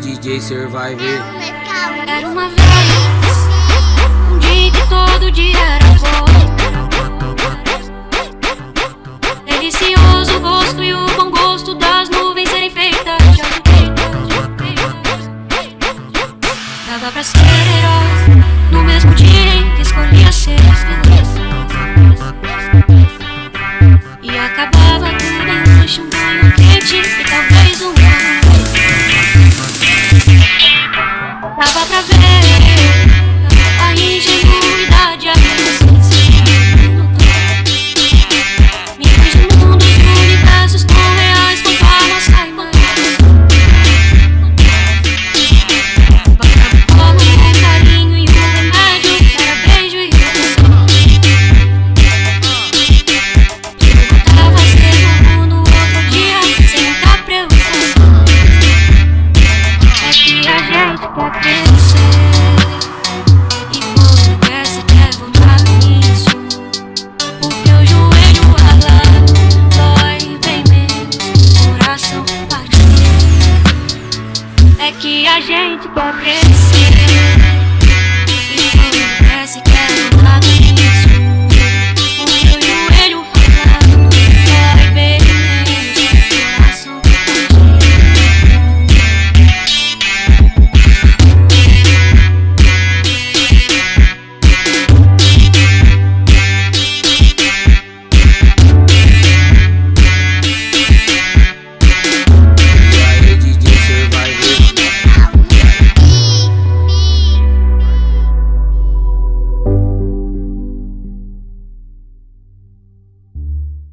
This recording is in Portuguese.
DJ Survive. Era uma vez, um dia que todo dia era bom. Delicioso o gosto e o bom gosto das nuvens serem feitas. Dava pra ser herói que a gente pode ser.